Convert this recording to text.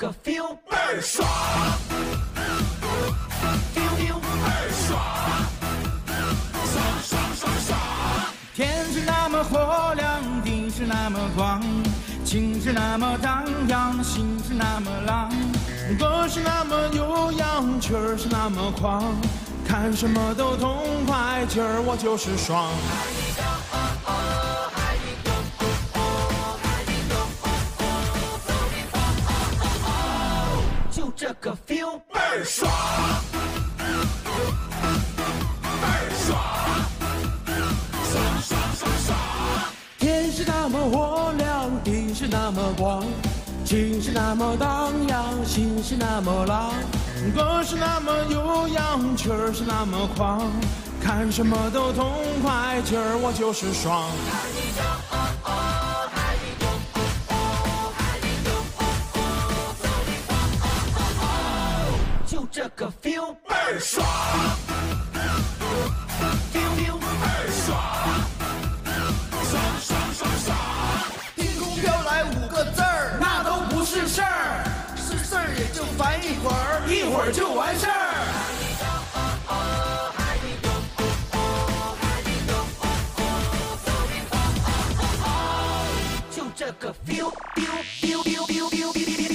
个 feel 倍儿爽 feel 倍儿爽爽爽爽爽。天是那么豁亮地是那么广情是那么荡漾心是那么浪歌是那么悠扬曲儿是那么狂看什么都痛快今儿我就是爽。个 feel 倍儿爽，倍儿爽，爽爽爽爽。天是那么火亮，地是那么广，情是那么荡漾，心是那么浪，歌是那么悠扬，曲儿是那么狂，看什么都痛快，今儿我就是爽。就这个 feel 倍儿爽，feel feel 倍儿爽，爽爽爽爽。天空飘来五个字儿，那都不是事儿，是事儿也就烦一会儿。一会儿就完事儿。就这个 feel feel feel feel feel feel feel